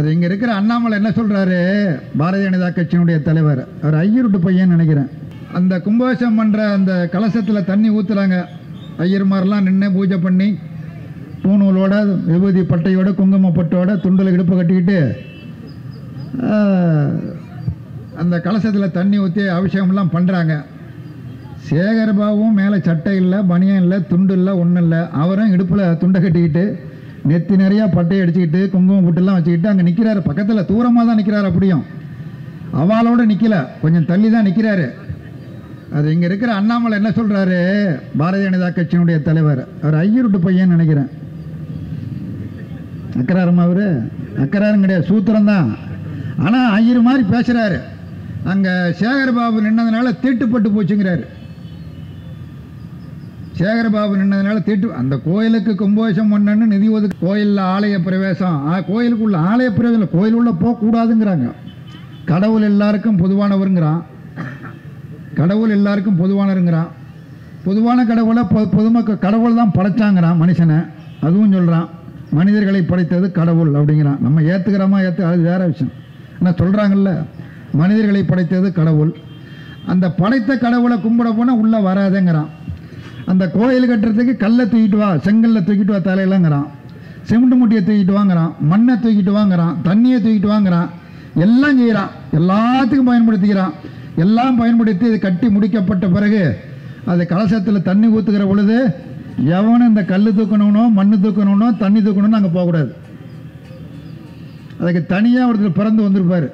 அது இங்கே இருக்கிற அண்ணாமலை என்ன சொல்கிறாரு பாரதிய ஜனதா கட்சியினுடைய தலைவர். அவர் ஐயருட்டு பையன் நினைக்கிறேன். அந்த கும்பாபிஷேகம் பண்ணுற அந்த கலசத்தில் தண்ணி ஊற்றுறாங்க ஐயர்மாரெலாம் நின்று பூஜை பண்ணி பூணூலோட விபூதி பட்டையோட குங்கும பட்டோட துண்டில் இடுப்பு கட்டிக்கிட்டு அந்த கலசத்தில் தண்ணி ஊற்றி அபிஷேகம்லாம் பண்ணுறாங்க சேகர்பாபுவும் மேலே சட்டை இல்லை பனியம் இல்லை துண்டு இல்லை ஒன்றும் இல்லை. அவரும் இடுப்பில் துண்டை கட்டிக்கிட்டு நெத்தி நிறையா பட்டையை அடிச்சுக்கிட்டு குங்குமம் புட்டுலாம் வச்சுக்கிட்டு அங்கே நிற்கிறாரு பக்கத்தில் தூரமாக தான் நிற்கிறாரு அப்படியும். அவளோட நிற்கல கொஞ்சம் தள்ளி தான் நிற்கிறாரு அது இங்கே இருக்கிற அண்ணாமலை என்ன சொல்கிறாரு பாரதிய ஜனதா கட்சியினுடைய தலைவர். அவர் ஐயருட்டு பையன் நினைக்கிறேன். அக்கறாருமா அவர்? அக்கராரும் கிடையாது சூத்திரம் தான். ஆனால் ஐயர் மாதிரி பேசுகிறாரு அங்கே சேகர் பாபு நின்னதுனால தீட்டுப்பட்டு போச்சுங்கிறாரு. சேகரபாபு நின்னதுனால தீட்டு அந்த கோயிலுக்கு கும்பகோஷம் பண்ணன்னு நிதி ஒதுக்கு கோயிலில் ஆலய பிரவேசம். கோயிலுக்குள்ள ஆலய பிரவேசம் கோயில் உள்ள போகக்கூடாதுங்கிறாங்க கடவுள் எல்லாருக்கும் பொதுவானவருங்கிறான். கடவுள் எல்லாருக்கும் பொதுவானருங்கிறான் பொதுவான கடவுளை பொ பொதுமக்கள் கடவுள் தான் படைச்சாங்கிறான் மனுஷனை. அதுவும் சொல்கிறான் மனிதர்களை படைத்தது கடவுள் அப்படிங்கிறான். நம்ம ஏற்றுக்கிறோமா ஏற்று அது வேறு விஷயம். ஆனால் சொல்கிறாங்கல்ல மனிதர்களை படைத்தது கடவுள். அந்த படைத்த கடவுளை கும்பிட போனால் உள்ளே வராதேங்கிறான். அந்த கோயில் கட்டுறதுக்கு கல்லை தூக்கிட்டு வா செங்கல்ல தூக்கிட்டு வா தலையிலங்கிறான் சிமெண்ட் மூட்டையை தூக்கிட்டு வாங்குறான் மண்ணை தூக்கிட்டு வாங்குறான் தண்ணியை தூக்கிட்டு வாங்குறான் எல்லாம் செய்கிறான். எல்லாத்துக்கும் பயன்படுத்திக்கிறான். எல்லாம் பயன்படுத்தி இது கட்டி முடிக்கப்பட்ட பிறகு அது கலசத்தில் தண்ணி ஊற்றுக்கிற பொழுது எவனும் இந்த கல் தூக்கணும்னோ மண் தூக்கணும்னோ தண்ணி தூக்கணும்னு அங்கே போகக்கூடாது. அதுக்கு தனியாக ஒருத்தர் பிறந்து வந்திருப்பார்.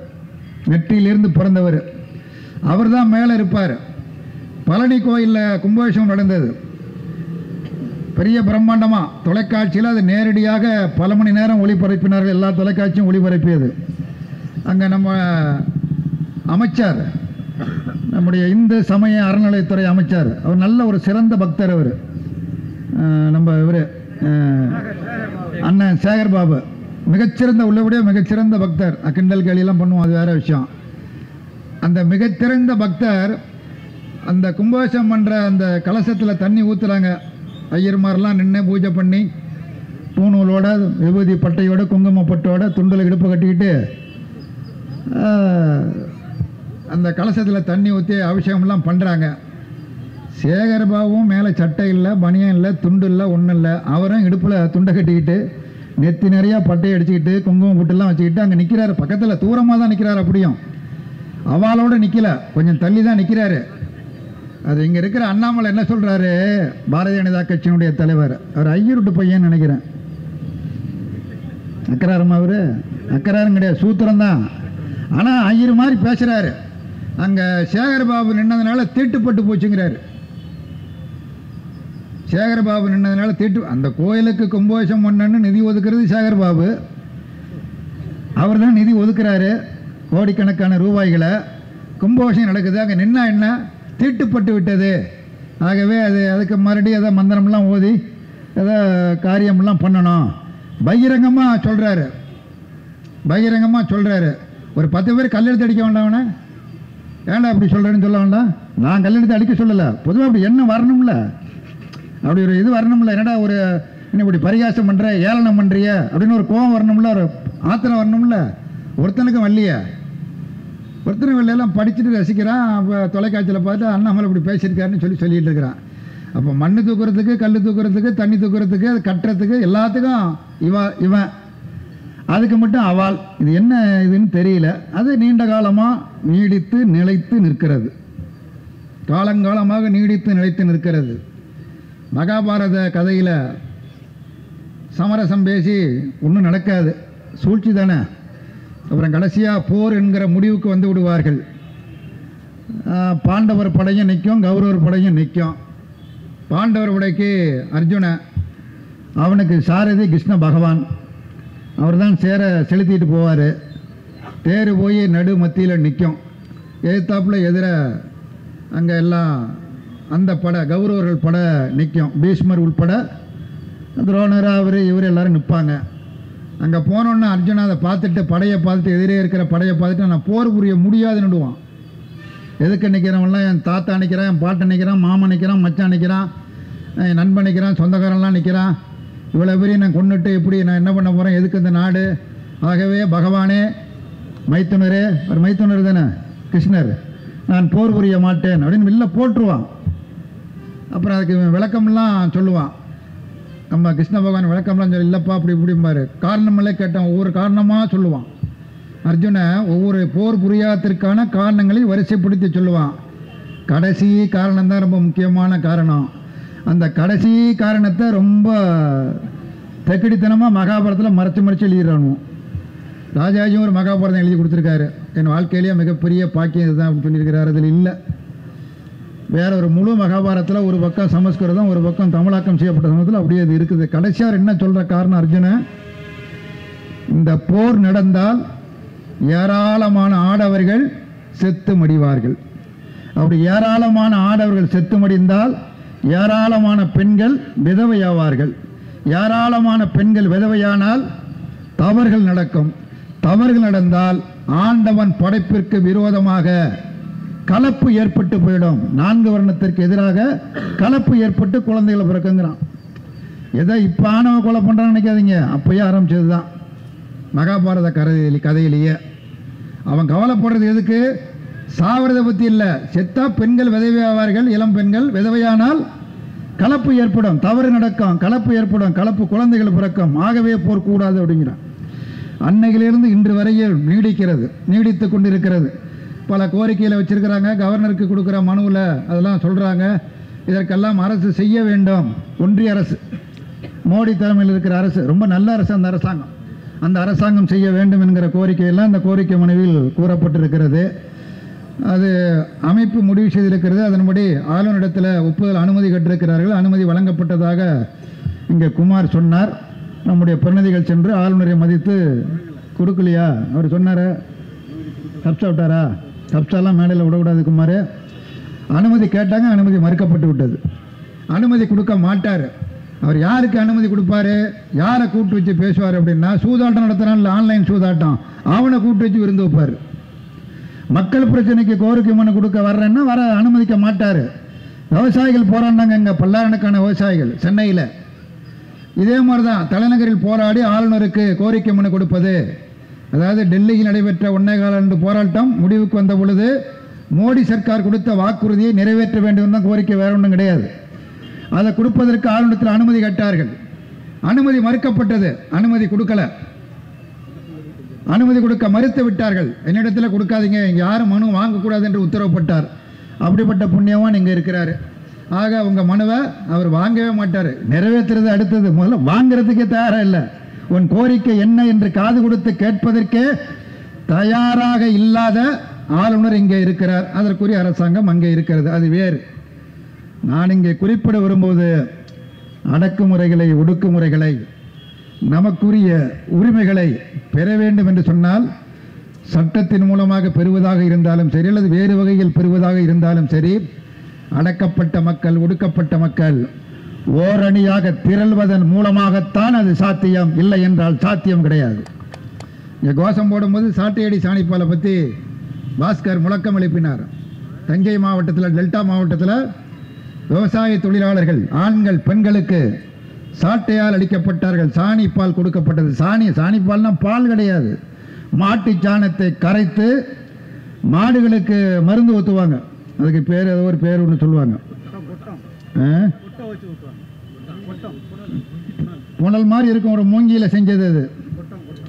நெற்றியிலிருந்து பிறந்தவர். அவர் தான் மேலே இருப்பார். பழனி கோயிலில் கும்பாபிஷேகம் நடந்தது. பெரிய பிரம்மாண்டமாக தொலைக்காட்சியில் அது நேரடியாக பல மணி நேரம் ஒளிபரப்பினார்கள் எல்லா தொலைக்காட்சியும் ஒளிபரப்பியது. அங்கே நம்ம அமைச்சர் நம்முடைய இந்து சமய அறநிலையத்துறை அமைச்சர் அவர் நல்ல ஒரு சிறந்த பக்தர் அவர். நம்ம இவர் அண்ணன் சேகர் பாபு. மிகச்சிறந்த உள்ளபடியே மிகச்சிறந்த பக்தர். கிண்டல் கேலியெல்லாம் பண்ணுவோம் அது வேற விஷயம். அந்த மிகச்சிறந்த பக்தர் அந்த கும்பாபிஷேகம் பண்ணுற அந்த கலசத்தில் தண்ணி ஊற்றுறாங்க ஐயர்மாரெலாம் நின்று பூஜை பண்ணி பூணூலோட விபூதி பட்டையோட குங்குமப்பட்டோட துண்டில் இடுப்பு கட்டிக்கிட்டு அந்த கலசத்தில் தண்ணி ஊற்றி அபிஷேகம்லாம் பண்ணுறாங்க சேகர்பாபுவும் மேலே சட்டை இல்லை பனியம் இல்லை துண்டு இல்லை ஒன்றும் இல்லை. அவரும் இடுப்பில் துண்டை கட்டிக்கிட்டு நெத்தி நிறையா பட்டையை அடிச்சுக்கிட்டு குங்குமம் புட்டுலாம் வச்சுக்கிட்டு அங்கே நிற்கிறாரு பக்கத்தில் தூரமாக தான் நிற்கிறாரு அப்படியும். அவளோட நிற்கல கொஞ்சம் தள்ளி தான் நிற்கிறாரு அது இங்கே இருக்கிற அண்ணாமலை என்ன சொல்கிறாரு பாரதிய ஜனதா கட்சியினுடைய தலைவர். அவர் ஐயருட்டு பையன் நினைக்கிறேன். அக்கராரம் அவர்? அக்கறாரும் கிடையாது சூத்திரம் தான் ஆனால் ஐயர் மாதிரி பேசுகிறாரு அங்கே சேகர்பாபு நின்னதுனால தீட்டுப்பட்டு போச்சுங்கிறாரு. சேகர்பாபு நின்னதுனால தீட்டு அந்த கோயிலுக்கு கும்பாபிஷம் பண்ணன்னு நிதி ஒதுக்குறது சேகர்பாபு. அவர் தான் நிதி ஒதுக்குறாரு. கோடிக்கணக்கான ரூபாய்களை கும்பகோஷம் நடக்குது. அங்கே நின்னா என்ன? தீட்டுப்பட்டு விட்டது. ஆகவே அது அதுக்கு மறுபடியும் ஏதோ மந்திரம்லாம் ஓதி ஏதோ காரியம்லாம் பண்ணணும். பகிரங்கமாக சொல்கிறாரு பகிரங்கமாக சொல்கிறாரு ஒரு பத்து பேர் கல்லெடுத்து அடிக்க வேண்டாம் ஏன்டா அப்படி சொல்கிறேன்னு சொல்ல வேண்டாம்? நான் கல்லெடுத்து அடிக்க சொல்லலை. பொதுவாக அப்படி என்ன வரணும்ல? அப்படி ஒரு இது வரணும்ல. என்னடா ஒரு என்ன இப்படி பரிகாசம் பண்ணுற ஏளனம் பண்ணுறிய அப்படின்னு ஒரு கோவம் வரணும்ல. ஒரு ஆத்திரம் வரணும்ல. ஒருத்தனுக்கும் வரலையே. ஒருத்தனுக்கு படிச்சுட்டு ரசிக்கிறான் அப்போ தொலைக்காட்சியில் பார்த்து அண்ணாமலை இப்படி பேசியிருக்காருன்னு சொல்லி சொல்லிட்டு இருக்கிறான். அப்போ மண் தூக்குறதுக்கு கல் தூக்குறதுக்கு தண்ணி தூக்குறதுக்கு அது கட்டுறதுக்கு எல்லாத்துக்கும் இவ இவன். அதுக்கு மட்டும் அவால் இது என்ன இதுன்னு தெரியல. அது நீண்ட காலமாக நீடித்து நிலைத்து நிற்கிறது. காலங்காலமாக நீடித்து நிலைத்து நிற்கிறது. மகாபாரத கதையில் சமரசம் பேசி ஒன்றும் நடக்காது. சூழ்ச்சி தானே? அப்புறம் கடைசியாக போர் என்கிற முடிவுக்கு வந்து விடுவார்கள். பாண்டவர் படையும் நிற்கும் கௌரவர் படையும் நிற்கும். பாண்டவர் படைக்கு அர்ஜுன அவனுக்கு சாரதி கிருஷ்ண பகவான். அவர் தான் சேர செலுத்திட்டு போவார். தேர் போய் நடு மத்தியில் நிற்கும். எதிர்த்தாப்பில் எதிர அங்கே எல்லாம் அந்த பட கௌரவர்கள் பட நிற்கும். பீஷ்மர் உள்பட துரோணர் அவர் இவர் எல்லோரும் நிற்பாங்க. அங்கே போனோன்னே அர்ஜுனா அதை பார்த்துட்டு படையை பார்த்துட்டு எதிரே இருக்கிற படையை பார்த்துட்டு நான் போர் புரிய முடியாதுன்னுடுவான் எதுக்கு நிற்கிறவன்லாம் என் தாத்தா நிற்கிறான் என் பாட்டன் நிற்கிறான் மாமன் நிற்கிறான் மச்சான் நிற்கிறான் என் நண்பன் நிற்கிறான் சொந்தக்காரன்லாம் நிற்கிறான் இவ்வளோ பெரிய நான் கொண்டுட்டு எப்படி நான் என்ன பண்ண போகிறேன் எதுக்கு இந்த நாடு? ஆகவே பகவானே மைத்துனரே ஒரு மைத்துனர் தானே? கிருஷ்ணர். நான் போர் புரிய மாட்டேன் அப்படின்னு வெளில போட்டுருவான் அப்புறம் அதுக்கு விளக்கம்லாம் சொல்லுவான். நம்ம கிருஷ்ண பகவான் விளக்கம்லாம் சொல்லி இல்லைப்பா அப்படி இப்படிம்பாரு காரணமெல்லாம் கேட்டான். ஒவ்வொரு காரணமாக சொல்லுவான். அர்ஜுனை ஒவ்வொரு போர் புரியாததற்கான காரணங்களை வரிசைப்படுத்தி சொல்லுவான். கடைசி காரணம் தான் ரொம்ப முக்கியமான காரணம். அந்த கடைசி காரணத்தை ரொம்ப தெக்கடித்தனமாக மகாபாரதத்தில் மறைச்சு மறைச்சு எழுதிடணும் ராஜாஜியும் ஒரு மகாபாரதம் எழுதி கொடுத்துருக்காரு. என் வாழ்க்கையிலேயே மிகப்பெரிய பாக்கியம் இதுதான் அப்படின்னு சொல்லியிருக்கிறார். அதில் இல்லை. வேற ஒரு முழு மகாபாரதத்தில் ஒரு பக்கம் சமஸ்கிருதம் ஒரு பக்கம் தமிழாக்கம் செய்யப்பட்ட சமயத்தில் அப்படியே இது இருக்குது. கடைசியார் என்ன சொல்கிற காரணம் அர்ஜுன? இந்த போர் நடந்தால் ஏராளமான ஆடவர்கள் செத்து மடிவார்கள். அப்படி ஏராளமான ஆடவர்கள் செத்து மடிந்தால் ஏராளமான பெண்கள் விதவையாவார்கள். ஏராளமான பெண்கள் விதவையானால் தவறுகள் நடக்கும். தவறுகள் நடந்தால் ஆண்டவன் படைப்பிற்கு விரோதமாக கலப்பு ஏற்பட்டு போயிடும். நான்கு வருணத்திற்கு எதிராக கலப்பு ஏற்பட்டு குழந்தைகளை பிறக்குங்கிறான். எதை இப்போ ஆணவ கொலை பண்ணுறான்னு நினைக்காதீங்க. அப்பயே ஆரம்பிச்சது தான் மகாபாரத கதையிலே கதையிலேயே. அவன் கவலைப்படுறது எதுக்கு? சாவறதை பற்றி இல்லை. செத்தா பெண்கள் விதவையாவார்கள் இளம் பெண்கள் விதவையானால் கலப்பு ஏற்படும். தவறு நடக்கும். கலப்பு ஏற்படும். கலப்பு குழந்தைகள் பிறக்கும். ஆகவே போர்க்கூடாது அப்படிங்கிறான். அன்னையிலிருந்து இன்று வரையில் நீடிக்கிறது. நீடித்து கொண்டிருக்கிறது. பல கோரிக்கையில் வச்சுருக்கிறாங்க. கவர்னருக்கு கொடுக்குற மனுவில் அதெல்லாம் சொல்கிறாங்க இதற்கெல்லாம் அரசு செய்ய வேண்டும். ஒன்றிய அரசு மோடி தலைமையில் இருக்கிற அரசு ரொம்ப நல்ல அரசு அந்த அரசாங்கம். அந்த அரசாங்கம் செய்ய வேண்டும் என்கிற கோரிக்கையெல்லாம் அந்த கோரிக்கை மனுவில் கூறப்பட்டிருக்கிறது. அது அமைப்பு முடிவு செய்திருக்கிறது. அதன்படி ஆளுநரிடத்தில் ஒப்புதல் அனுமதி கட்டிருக்கிறார்கள். அனுமதி வழங்கப்பட்டதாக இங்கே குமார் சொன்னார். நம்முடைய பிரதிநிதிகள் சென்று ஆளுநரை மதித்து கொடுக்கலையா? அவர் சொன்னார்? கப்சா விட்டாரா? தப்சாலாம் மேடையில் விடக்கூடாது குமார். அனுமதி கேட்டாங்க அனுமதி மறுக்கப்பட்டு விட்டது. அனுமதி கொடுக்க மாட்டார். அவர் யாருக்கு அனுமதி கொடுப்பாரு? யாரை கூப்பிட்டு வச்சு பேசுவார் அப்படின்னா சூதாட்டம் நடத்துறான்ல ஆன்லைன் சூதாட்டம். அவனை கூப்பிட்டு வச்சு விருந்து வைப்பார். மக்கள் பிரச்சனைக்கு கோரிக்கை மனு கொடுக்க வர்றேன்னா வர அனுமதிக்க மாட்டார். விவசாயிகள் போராடினாங்க இங்கே பல்லாயிரக்கணக்கான விவசாயிகள் சென்னையில். இதே மாதிரி தான் தலைநகரில் போராடி ஆளுநருக்கு கோரிக்கை மனு கொடுப்பது. அதாவது டெல்லியில் நடைபெற்ற ஒன்னே கால ஆண்டு போராட்டம் முடிவுக்கு வந்த பொழுது மோடி சர்க்கார் கொடுத்த வாக்குறுதியை நிறைவேற்ற வேண்டும் தான் கோரிக்கை வேற ஒன்றும் கிடையாது. அதை கொடுப்பதற்கு ஆளுநரத்தில் அனுமதி கேட்டார்கள். அனுமதி மறுக்கப்பட்டது. அனுமதி கொடுக்கல. அனுமதி கொடுக்க மறுத்து விட்டார்கள். என்னிடத்தில் கொடுக்காதீங்க. யாரும் மனு வாங்கக்கூடாது என்று உத்தரவுப்பட்டார் அப்படிப்பட்ட புண்ணியவான் இங்கே இருக்கிறாரு. ஆக உங்கள் மனுவை அவர் வாங்கவே மாட்டார். நிறைவேற்றுறது அடுத்தது. முதல்ல வாங்குறதுக்கே தயாராக இல்லை. உன் கோரிக்கை என்ன என்று காது கொடுத்து கேட்பதற்கே தயாராக இல்லாத ஆளுநர் இங்கே இருக்கிறார். அதற்குரிய அரசாங்கம் அங்கே இருக்கிறது. அது வேறு. நான் இங்கே குறிப்பிட வரும்போது அடக்குமுறைகளை ஒடுக்குமுறைகளை நமக்குரிய உரிமைகளை பெற வேண்டும் என்று சொன்னால் சட்டத்தின் மூலமாக பெறுவதாக இருந்தாலும் சரி அல்லது வேறு வகையில் பெறுவதாக இருந்தாலும் சரி அடக்கப்பட்ட மக்கள் ஒடுக்கப்பட்ட மக்கள் ஓரணியாக திரள்வதன் மூலமாகத்தான் அது சாத்தியம். இல்லை என்றால் சாத்தியம் கிடையாது. இங்கே கோஷம் போடும்போது சாட்டையடி சாணிப்பாலை பற்றி பாஸ்கர் முழக்கம் எழுப்பினார். தஞ்சை மாவட்டத்தில் டெல்டா மாவட்டத்தில் விவசாய தொழிலாளர்கள் ஆண்கள் பெண்களுக்கு சாட்டையால் அடிக்கப்பட்டார்கள் சாணிப்பால் கொடுக்கப்பட்டது. சாணி சாணிப்பால்னா பால் கிடையாது. மாட்டு சாணத்தை கரைத்து மாடுகளுக்கு மருந்து ஊற்றுவாங்க அதுக்கு பேர் ஏதோ ஒரு பேர் ஒன்று சொல்லுவாங்க. ஆ? புனல் மாதிரி இருக்கும் ஒரு மூங்கியில் செஞ்சது அது.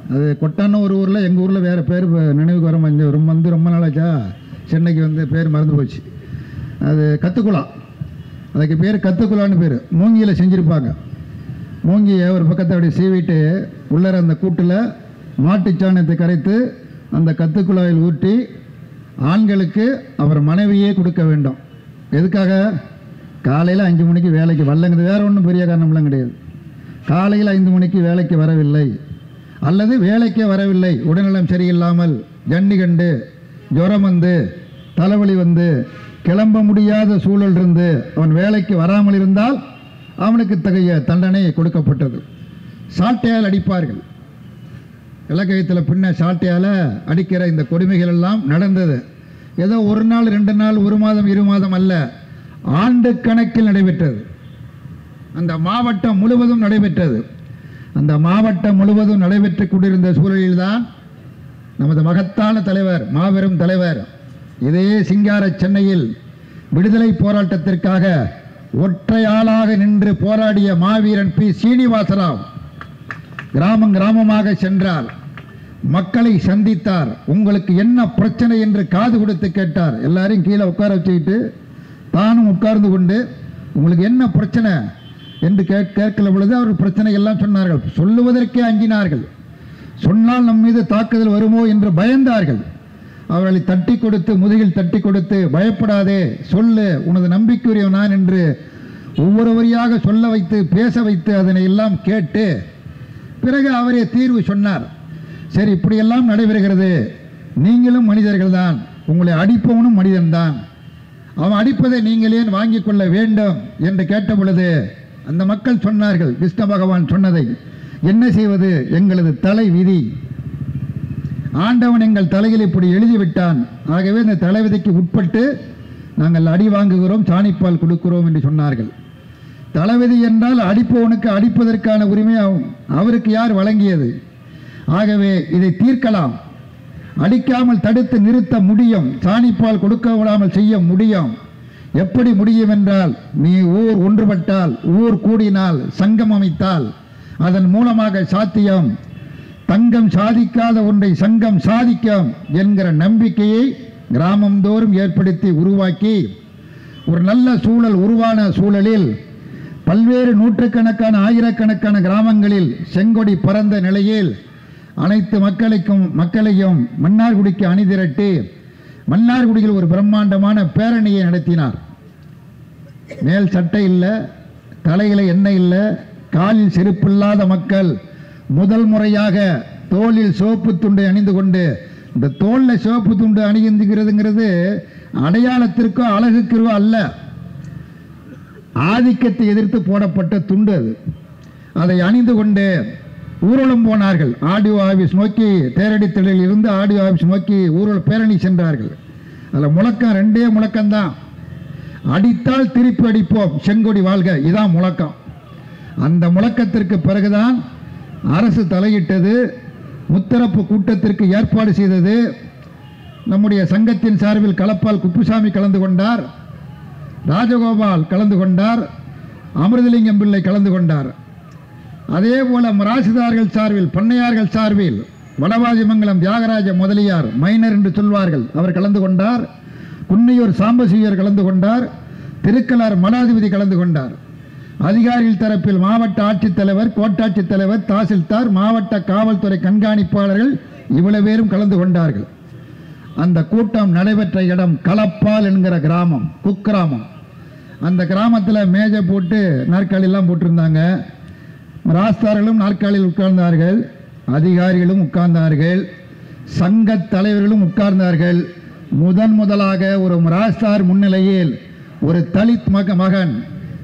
அது கொட்டான ஒரு ஊரில் எங்கள் ஊரில் வேறு பேர் நினைவுக்கு வர மாதிரி ரொம்ப வந்து ரொம்ப நாளாச்சா? சென்னைக்கு வந்து பேர் மறந்து போச்சு. அது கத்துக்குளா. அதுக்கு பேர் கத்துக்குளான்னு பேர். மூங்கியில் செஞ்சுருப்பாங்க. மூங்கியை ஒரு பக்கத்தை அப்படி சீவிட்டு உள்ளர அந்த கூட்டில் சாணத்தை கரைத்து அந்த கத்துக்குழாயில் ஊற்றி ஆண்களுக்கு அவர் மனைவியே கொடுக்க வேண்டும். எதுக்காக? காலையில் அஞ்சு மணிக்கு வேலைக்கு வரலங்கிறது வேறு ஒன்றும் பெரிய காரணம்லாம் கிடையாது. காலையில் ஐந்து மணிக்கு வேலைக்கு வரவில்லை. அல்லது வேலைக்கே வரவில்லை. உடல்நலம் சரியில்லாமல் ஜன்னி கண்டு ஜுரம் வந்து தலைவலி வந்து கிளம்ப முடியாத சூழல் இருந்து அவன் வேலைக்கு வராமல் இருந்தால் அவனுக்கு தகைய தண்டனை கொடுக்கப்பட்டது. சாட்டையால் அடிப்பார்கள். இலக்கையத்தில் பின்ன சாட்டையால் அடிக்கிற இந்த கொடுமைகள் எல்லாம் நடந்தது. ஏதோ ஒரு நாள் ரெண்டு நாள் ஒரு மாதம் இரு மாதம் அல்ல. ஆண்டு கணக்கில் நடைபெற்றது. அந்த மாவட்டம் முழுவதும் நடைபெற்றது. அந்த மாவட்டம் முழுவதும் நடைபெற்றுக் கொண்டிருந்த சூழலில்தான் நமது மகத்தான தலைவர் மாபெரும் தலைவர் இதே சிங்கார சென்னையில் விடுதலை போராட்டத்திற்காக ஒற்றையாளாக நின்று போராடிய மாவீரன் பி. சீனிவாசராவ் கிராமம் கிராமமாக சென்றார். மக்களை சந்தித்தார். உங்களுக்கு என்ன பிரச்சனை என்று காது கொடுத்து கேட்டார். எல்லாரையும் கீழே உட்கார வச்சுக்கிட்டு தானும் உட்கார்ந்து கொண்டு உங்களுக்கு என்ன பிரச்சனை? என்று கேட் கேட்கல பொழுது அவர் பிரச்சனை எல்லாம் சொன்னார்கள். சொல்லுவதற்கே அஞ்சினார்கள். சொன்னால் நம் மீது தாக்குதல் வருமோ? என்று பயந்தார்கள். அவர்களை தட்டி கொடுத்து முதுகில் தட்டி கொடுத்து பயப்படாதே சொல்லு உனது நம்பிக்கையுரிய நான் என்று ஒவ்வொருவரையாக சொல்ல வைத்து பேச வைத்து அதனை எல்லாம் கேட்டு பிறகு அவரே தீர்வு சொன்னார். சரி இப்படியெல்லாம் நடைபெறுகிறது. நீங்களும் மனிதர்கள்தான். உங்களை அடிப்பவனும் மனிதன்தான். அவன் அடிப்பதை நீங்கள் ஏன் வாங்கிக் கொள்ள வேண்டும் என்று கேட்ட பொழுது அந்த மக்கள் சொன்னார்கள் விஷ்ணு பகவான் சொன்னதை என்ன செய்வது? எங்களது தலை விதி. ஆண்டவன் எங்கள் தலையில் இப்படி எழுதிவிட்டான். ஆகவே இந்த தலைவிதிக்கு உட்பட்டு நாங்கள் அடி வாங்குகிறோம் சாணிப்பால் கொடுக்கிறோம் என்று சொன்னார்கள். தலைவிதி என்றால் அடிப்பவனுக்கு அடிப்பதற்கான உரிமை அவருக்கு யார் வழங்கியது? ஆகவே இதை தீர்க்கலாம். அடிக்காமல் தடுத்து நிறுத்த முடியும். சாணிப்பால் கொடுக்க விடாமல் செய்ய முடியும். எப்படி முடியும் என்றால் நீ ஊர் ஒன்றுபட்டால் ஊர் கூடினால் சங்கம் அமைத்தால் அதன் மூலமாக சாத்தியம். தங்கம் சாதிக்காத ஒன்றை சங்கம் சாதிக்கும் என்கிற நம்பிக்கையை கிராமந்தோறும் ஏற்படுத்தி உருவாக்கி ஒரு நல்ல சூழல் உருவான சூழலில் பல்வேறு நூற்றுக்கணக்கான ஆயிரக்கணக்கான கிராமங்களில் செங்கொடி பறந்த நிலையில் அனைத்து மக்களுக்கும் மக்களையும் மன்னார்குடிக்கு அணிதிரட்டி மன்னார்குடியில் ஒரு பிரம்மாண்டமான பேரணியை நடத்தினார். மேல் சட்டை இல்லை தலையில் எண்ணெய் இல்லை காலில் செருப்பில்லாத மக்கள் முதல் முறையாக தோளில் சோப்பு துண்டை அணிந்து கொண்டு இந்த தோளில் சோப்பு துண்டு அணிந்துகிறதுங்கிறது அடையாளத்திற்கோ அழகுக்கிறோ அல்ல. ஆதிக்கத்தை எதிர்த்து போடப்பட்ட துண்டு அது. அதை அணிந்து கொண்டு ஊர்வலம் போனார்கள். ஆடியோ ஆஃபீஸ் நோக்கி தேரடித்தலில் இருந்து ஆடியோ ஆஃபீஸ் நோக்கி ஊர்வல பேரணி சென்றார்கள். அதில் முழக்கம் ரெண்டே முழக்கம்தான். அடித்தால் திருப்பி அடிப்போம் செங்கொடி வாழ்க இதான் முழக்கம். அந்த முழக்கத்திற்கு பிறகுதான் அரசு தலையிட்டது முத்தரப்பு கூட்டத்திற்கு ஏற்பாடு செய்தது. நம்முடைய சங்கத்தின் சார்பில் களப்பால் குப்புசாமி கலந்து கொண்டார் ராஜகோபால் கலந்து கொண்டார் அமிர்தலிங்கம் பிள்ளை கலந்து கொண்டார். அதே போல மராசிதார்கள் சார்பில் பண்ணையார்கள் சார்பில் வடவாதிமங்கலம் தியாகராஜ முதலியார் மைனர் என்று சொல்வார்கள். அவர் கலந்து கொண்டார். குன்னியூர் சாம்பசியர் கலந்து கொண்டார். திருக்கலார் மடாதிபதி கலந்து கொண்டார். அதிகாரிகள் தரப்பில் மாவட்ட ஆட்சித்தலைவர் கோட்டாட்சித் தலைவர் தாசில்தார் மாவட்ட காவல்துறை கண்காணிப்பாளர்கள் இவ்வளவு பேரும் கலந்து கொண்டார்கள். அந்த கூட்டம் நடைபெற்ற இடம் கலப்பால் என்கிற கிராமம் குக்கிராமம். அந்த கிராமத்தில் மேஜை போட்டு நாற்காலியெல்லாம் போட்டிருந்தாங்க. ராஸ்தார்களும் நாற்காலியில் உட்கார்ந்தார்கள் அதிகாரிகளும் உட்கார்ந்தார்கள் சங்க தலைவர்களும் உட்கார்ந்தார்கள். முதன் முதலாக ஒரு ராஸ்தார் முன்னிலையில் ஒரு தலித் மக மகன்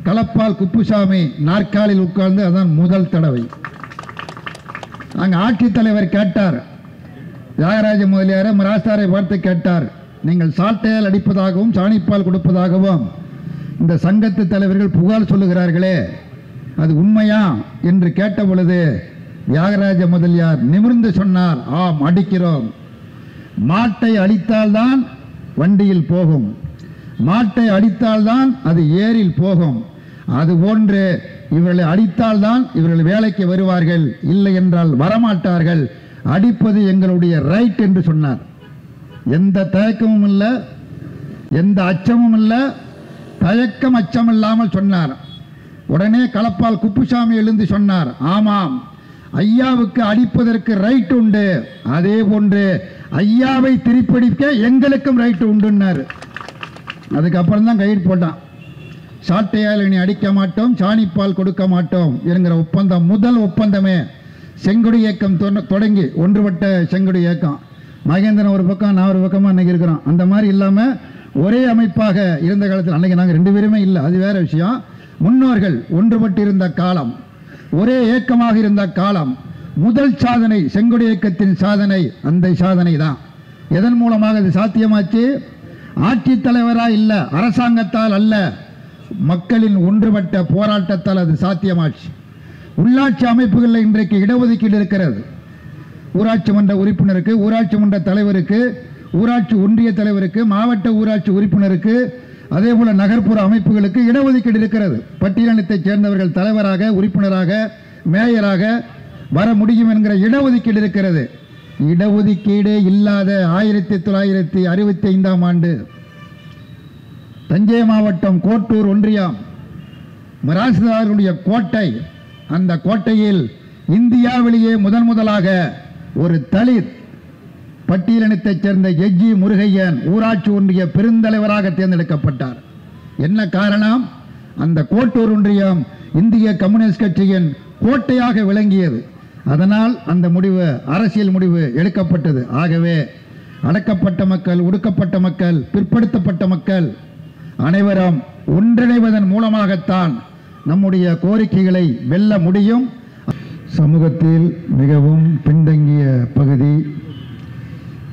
களப்பால் குப்புசாமி நாற்காலியில் உட்கார்ந்து அதான் முதல் தடவை. அங்கே ஆட்சித்தலைவர் கேட்டார் தியாகராஜ முதலியார் மராஸ்தாரை பார்த்து கேட்டார் நீங்கள் சாட்டையால் அடிப்பதாகவும் சாணிப்பால் கொடுப்பதாகவும் இந்த சங்கத்து தலைவர்கள் புகார் சொல்லுகிறார்களே அது உண்மையா என்று கேட்ட பொழுது தியாகராஜ முதலியார் நிமிர்ந்து சொன்னார் ஆம் அடிக்கிறோம். மாட்டை அடித்தால்தான் வண்டியில் போகும். மாட்டை அடித்தால்தான் அது ஏரில் போகும். அது போன்று இவர்களை அடித்தால்தான் இவர்கள் வேலைக்கு வருவார்கள். இல்லை என்றால் வரமாட்டார்கள். அடிப்பது எங்களுடைய ரைட் என்று சொன்னார். எந்த தயக்கமும் இல்லை எந்த அச்சமும் இல்லை தயக்கம் அச்சம் இல்லாமல் சொன்னார். உடனே களப்பால் குப்புசாமி எழுந்து சொன்னார் ஆமாம் ஐயாவுக்கு அடிப்பதற்கு ரைட் உண்டு. அதே போன்று ஐயாவை திருப்படிக்க எங்களுக்கும் ரைட் உண்டுன்னார். அதுக்கப்புறம் தான் கையில் போட்டான். சாட்டையால் இனி அடிக்க மாட்டோம் சாணிப்பால் கொடுக்க மாட்டோம் என்கிற ஒப்பந்தம் முதல் ஒப்பந்தமே செங்கொடி இயக்கம் தொட- தொடங்கி ஒன்றுபட்ட செங்கொடி இயக்கம். மகேந்திரன் ஒரு பக்கம் நான் ஒரு பக்கமாக அன்னைக்கு இருக்கிறோம். அந்த மாதிரி இல்லாமல் ஒரே அமைப்பாக இருந்த காலத்தில் அன்னைக்கு நாங்கள் ரெண்டு பேருமே இல்லை அது வேறு விஷயம். முன்னோர்கள் ஒன்றுபட்டிருந்த காலம் ஒரே இயக்கமாக இருந்த காலம் முதல் சாதனை செங்கொடி இயக்கத்தின் சாதனை அந்த சாதனை தான் எதன் மூலமாக இது சாத்தியமாச்சு? ஆட்சித் தலைவராக இல்லை அரசாங்கத்தால் அல்ல மக்களின் ஒன்றுபட்ட போராட்டத்தால் அது சாத்தியமாச்சு. உள்ளாட்சி அமைப்புகளில் இன்றைக்கு இடஒதுக்கீடு இருக்கிறது. ஊராட்சி மன்ற உறுப்பினருக்கு ஊராட்சி மன்ற தலைவருக்கு ஊராட்சி ஒன்றிய தலைவருக்கு மாவட்ட ஊராட்சி உறுப்பினருக்கு அதே போல நகர்ப்புற அமைப்புகளுக்கு இடஒதுக்கீடு இருக்கிறது. பட்டியலினத்தைச் சேர்ந்தவர்கள் தலைவராக உறுப்பினராக மேயராக வர முடியும் என்கிற இடஒதுக்கீடு இருக்கிறது. இடஒதுக்கீடே இல்லாத ஆயிரத்தி தொள்ளாயிரத்தி அறுபத்தி ஐந்தாம் ஆண்டு தஞ்சை மாவட்டம் கோட்டூர் ஒன்றியம் மராசுதாருடைய கோட்டை. அந்த கோட்டையில் இந்தியாவிலேயே முதன் முதலாக ஒரு தலித் பட்டியலினத்தைச் சேர்ந்த எஜ்ஜி முருகையன் ஊராட்சி ஒன்றிய பெருந்தலைவராக தேர்ந்தெடுக்கப்பட்டார். என்ன காரணம்? அந்த கோட்டூர் ஒன்றியம் இந்திய கம்யூனிஸ்ட் கட்சியின் கோட்டையாக விளங்கியது. அதனால் அந்த முடிவு அரசியல் முடிவு எடுக்கப்பட்டது. ஆகவே அடக்கப்பட்ட மக்கள் ஒடுக்கப்பட்ட மக்கள் பிற்படுத்தப்பட்ட மக்கள் அனைவரும் ஒன்றிணைவதன் மூலமாகத்தான் நம்முடைய கோரிக்கைகளை வெல்ல முடியும். சமூகத்தில் மிகவும் பின்தங்கிய பகுதி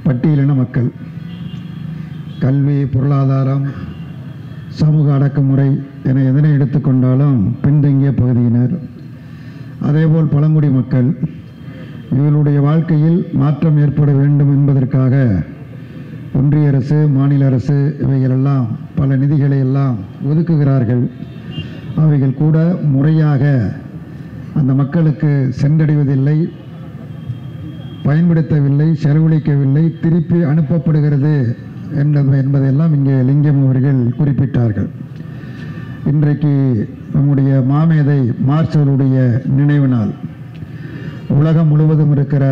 பட்டியலின மக்கள் கல்வி பொருளாதாரம் சமூக அடக்குமுறை என எதனை எடுத்துக்கொண்டாலும் பின்தங்கிய பகுதியினர். அதேபோல் பழங்குடி மக்கள் இவர்களுடைய வாழ்க்கையில் மாற்றம் ஏற்பட வேண்டும் என்பதற்காக ஒன்றிய அரசு மாநில அரசு இவைகளெல்லாம் பல நிதிகளை எல்லாம் ஒதுக்குகிறார்கள். அவைகள் கூட முறையாக அந்த மக்களுக்கு சென்றடைவதில்லை. பயன்படுத்தவில்லை செலவழிக்கவில்லை திருப்பி அனுப்பப்படுகிறது என்பது என்பதையெல்லாம் இங்கே லிங்கம் அவர்கள் குறிப்பிட்டார்கள். இன்றைக்கு நம்முடைய மாமேதை மார்ச்சருடைய நினைவு நாள். உலகம் முழுவதும் இருக்கிற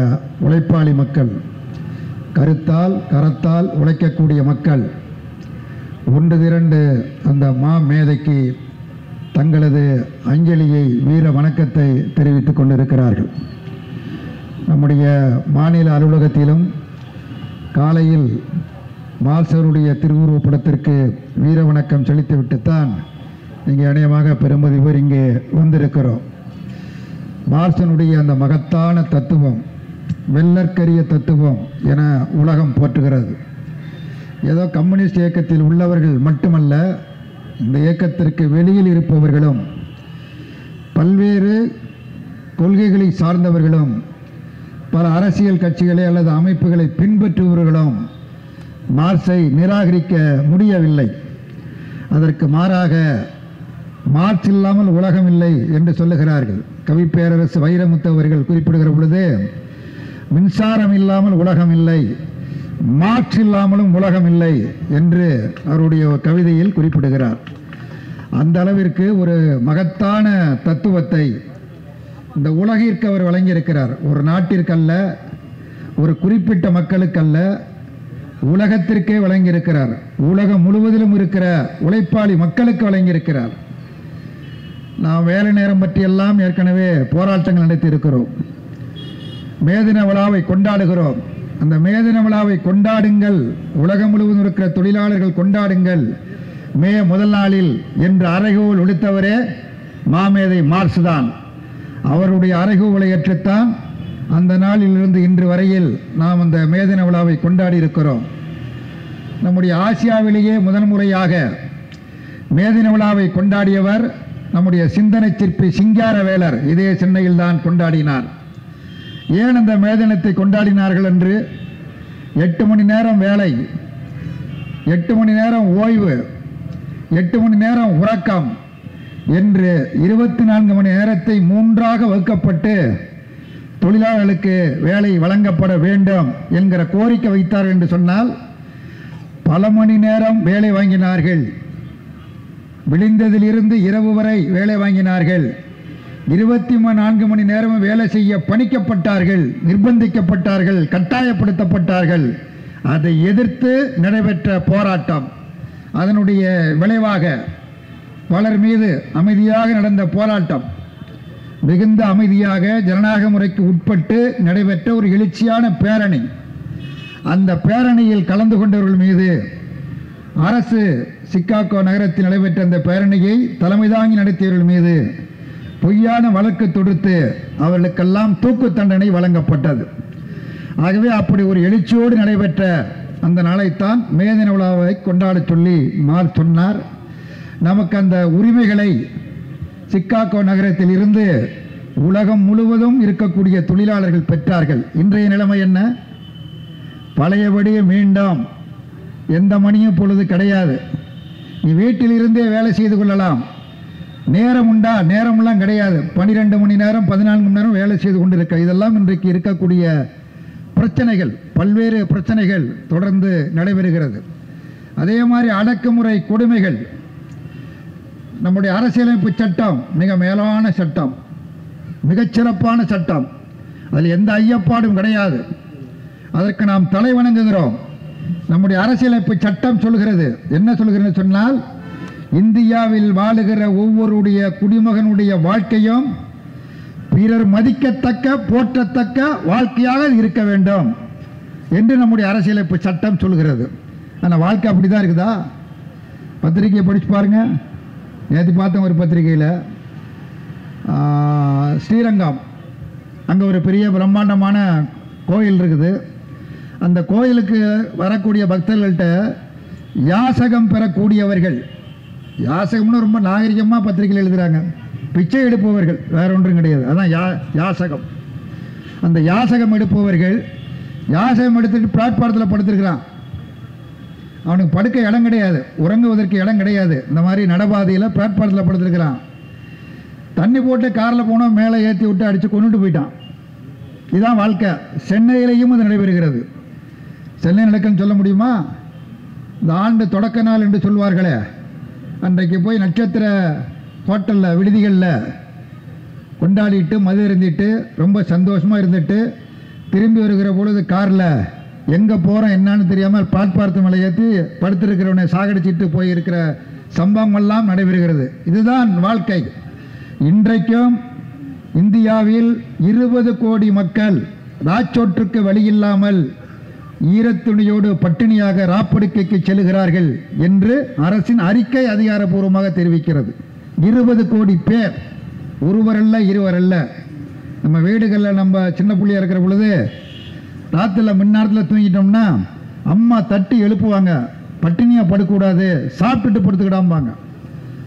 உழைப்பாளி மக்கள் கருத்தால் கரத்தால் உழைக்கக்கூடிய மக்கள் ஒன்று திரண்டு அந்த மா மேதைக்கு தங்களது அஞ்சலியை வீர வணக்கத்தை தெரிவித்துக் கொண்டிருக்கிறார்கள். நம்முடைய மாநில அலுவலகத்திலும் காலையில் மால்சருடைய திருவுருவப் படத்திற்கு வீர வணக்கம் செலுத்திவிட்டுத்தான் இங்கே இணையமாக பெரும்பதி இங்கே வந்திருக்கிறோம். மார்சனுடைய அந்த மகத்தான தத்துவம் வெள்ளற்கரிய தத்துவம் என உலகம் போற்றுகிறது. ஏதோ கம்யூனிஸ்ட் இயக்கத்தில் உள்ளவர்கள் மட்டுமல்ல இந்த இயக்கத்திற்கு வெளியில் இருப்பவர்களும் பல்வேறு கொள்கைகளை சார்ந்தவர்களும் பல அரசியல் கட்சிகளை அல்லது அமைப்புகளை பின்பற்றுபவர்களும் மார்க்சை நிராகரிக்க முடியவில்லை. அதற்கு மாறாக மார்க்ஸ் இல்லாமல் உலகம் இல்லை என்று சொல்லுகிறார்கள். கவி பேரரசு வைரமுத்து அவர்கள் குறிப்பிடுகிற பொழுது மின்சாரம் இல்லாமல் உலகம் இல்லை மார்க்ஸ் இல்லாமலும் உலகம் இல்லை என்று அவருடைய கவிதையில் குறிப்பிடுகிறார். அந்த அளவிற்கு ஒரு மகத்தான தத்துவத்தை இந்த உலகிற்கு அவர் வழங்கியிருக்கிறார். ஒரு நாட்டிற்கல்ல ஒரு குறிப்பிட்ட மக்களுக்கல்ல உலகத்திற்கே வழங்கியிருக்கிறார். உலகம் முழுவதிலும் இருக்கிற உழைப்பாளி மக்களுக்கு வழங்கியிருக்கிறார். நாம் வேலை நேரம் பற்றியெல்லாம் ஏற்கனவே போராட்டங்கள் நடத்தி இருக்கிறோம். மேதின விழாவை கொண்டாடுகிறோம். அந்த மேதின விழாவை கொண்டாடுங்கள். உலகம் முழுவதும் இருக்கிற தொழிலாளர்கள் கொண்டாடுங்கள். மே முதல் நாளில் என்று அறைகோல் விடுத்தவரே மாமேதை மார்ச் தான் அவருடைய அறைகூவலை ஏற்றுத்தான் அந்த நாளிலிருந்து இன்று வரையில் நாம் அந்த மேதின விழாவை கொண்டாடி இருக்கிறோம் நம்முடைய ஆசியாவிலேயே முதன்முறையாக மேதின விழாவை கொண்டாடியவர் நம்முடைய சிந்தனை சிற்பி சிங்காரவேலர். இதே சென்னையில் தான் கொண்டாடினார். ஏன் அந்த மேதனத்தை கொண்டாடினார்கள் என்று? எட்டு மணி நேரம் வேலை எட்டு மணி நேரம் ஓய்வு எட்டு மணி நேரம் உறக்கம் என்று இருபத்தி நான்கு மணி நேரத்தை மூன்றாக வகுக்கப்பட்டு தொழிலாளர்களுக்கு வேலை வழங்கப்பட வேண்டும் என்கிற கோரிக்கை வைத்தார்கள் என்று சொன்னால் பல மணி நேரம் வேலை வாங்கினார்கள். விழிந்ததிலிருந்து இரவு வரை வேலை வாங்கினார்கள். இருபத்தி நான்கு மணி நேரம் வேலை செய்ய பணிக்கப்பட்டார்கள் நிர்பந்திக்கப்பட்டார்கள் கட்டாயப்படுத்தப்பட்டார்கள். அதை எதிர்த்து நடைபெற்ற போராட்டம். அதனுடைய விளைவாக பலர் மீது அமைதியாக நடந்த போராட்டம் மிகுந்த அமைதியாக ஜனநாயக முறைக்கு உட்பட்டு நடைபெற்ற ஒரு எழுச்சியான பேரணி. அந்த பேரணியில் கலந்து கொண்டவர்கள் மீது அரசு சிக்காகோ நகரத்தில் நடைபெற்ற அந்த பேரணியை தலைமை தாங்கி நடத்தியவர்கள் மீது பொய்யான வழக்கு தொடுத்து அவர்களுக்கெல்லாம் தூக்கு தண்டனை வழங்கப்பட்டது. ஆகவே அப்படி ஒரு எழுச்சியோடு நடைபெற்ற அந்த நாளைத்தான் மேதின விழாவை கொண்டாடச் சொல்லி மார் சொன்னார். நமக்கு அந்த உரிமைகளை சிக்காகோ நகரத்தில் இருந்து உலகம் முழுவதும் இருக்கக்கூடிய தொழிலாளர்கள் பெற்றார்கள். இன்றைய நிலைமை என்ன? பழையபடி மீண்டும். எந்த மணியும் பொழுது கிடையாது. நீ வீட்டில் இருந்தே வேலை செய்து கொள்ளலாம். நேரம் உண்டா? நேரமெல்லாம் கிடையாது. பன்னிரெண்டு மணி நேரம் பதினான்கு மணி நேரம் வேலை செய்து கொண்டிருக்க. இதெல்லாம் இன்றைக்கு இருக்கக்கூடிய பிரச்சனைகள் பல்வேறு பிரச்சனைகள் தொடர்ந்து நடைபெறுகிறது. அதே மாதிரி அடக்குமுறை கொடுமைகள் நம்முடைய அரசியலமைப்பு சட்டம் மிக மேலான சட்டம் மிகச்சிறப்பான சட்டம். அதில் எந்த ஐயப்பாடும் கிடையாது. அதற்கு நாம் தலை வணங்குகிறோம். நம்முடைய அரசியலமைப்பு சட்டம் சொல்கிறது. என்ன சொல்கிறது சொன்னால் இந்தியாவில் வாழுகிற ஒவ்வொருடைய குடிமகனுடைய வாழ்க்கையும் பிறர் மதிக்கத்தக்க போற்றத்தக்க வாழ்க்கையாக இருக்க வேண்டும் என்று நம்முடைய அரசியலமைப்பு சட்டம் சொல்கிறது. ஆனால் வாழ்க்கை அப்படி தான் இருக்குதா? பத்திரிக்கையை படித்து பாருங்கள் நேற்று பார்த்தேன் ஒரு பத்திரிகையில். ஸ்ரீரங்கம். அங்கே ஒரு பெரிய பிரம்மாண்டமான கோயில் இருக்குது. அந்த கோயிலுக்கு வரக்கூடிய பக்தர்கள்ட்ட யாசகம் பெறக்கூடியவர்கள் யாசகம்னு ரொம்ப நாகரிகமாக பத்திரிகையில் எழுதுகிறாங்க பிச்சை எடுப்பவர்கள் வேற ஒன்றும் கிடையாது. அதான் யா யாசகம். அந்த யாசகம் எடுப்பவர்கள் யாசகம் எடுத்துட்டு பிளாட்பாரத்தில் படுத்திருக்கிறான். அவனுக்கு படுக்க இடம் கிடையாது. உறங்குவதற்கு இடம் கிடையாது. இந்த மாதிரி நடபாதையில் பிளாட்பாரத்தில் படுத்துருக்கிறான். தண்ணி போட்டு காரில் போனால் மேலே ஏற்றி விட்டு அடித்து கொண்டுட்டு போயிட்டான். இதுதான் வாழ்க்கை. சென்னையிலையும் இது நடைபெறுகிறது. சென்னை நடக்கன்னு சொல்ல முடியுமா? இந்த ஆண்டு தொடக்க நாள் என்று சொல்வார்களே. அன்றைக்கு போய் நட்சத்திர ஹோட்டலில் விடுதிகளில் கொண்டாடிட்டு மது இருந்துட்டு ரொம்ப சந்தோஷமாக இருந்துட்டு திரும்பி வருகிற பொழுது காரில் எங்கே போகிறோம் என்னன்னு தெரியாமல் பிளாட்பாரத்து மேலே ஏற்றி படுத்திருக்கிறவனை சாகடிச்சிட்டு போயிருக்கிற சம்பவங்கள்லாம் நடைபெறுகிறது. இதுதான் வாழ்க்கை. இன்றைக்கும் இந்தியாவில் இருபது கோடி மக்கள் ராச்சொற்றுக்கு வழியில்லாமல் ஈரத்துணியோடு பட்டினியாக ராப்படுக்கைக்கு செல்கிறார்கள் என்று அரசின் அறிக்கை அதிகாரப்பூர்வமாக தெரிவிக்கிறது. இருபது கோடி பேர். ஒருவரல்ல இருவரல்ல. நம்ம வீடுகளில் நம்ம சின்ன பிள்ளையாக இருக்கிற பொழுது ராத்திரில முன்னாரத்தில் தூங்கிட்டோம்னா அம்மா தட்டி எழுப்புவாங்க. பட்டினியாக படக்கூடாது சாப்பிட்டுட்டு படுத்துக்கிடாம்பாங்க.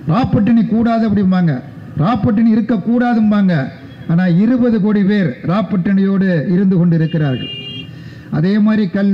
ராப்பட்டினி கூடாது அப்படிம்பாங்க. ராப்பட்டினி இருக்கக்கூடாதும்பாங்க. ஆனால் இருபது கோடி பேர் ராப்பட்டினியோடு இருந்து கொண்டு இருக்கிறார்கள் அதே மாதிரி கல்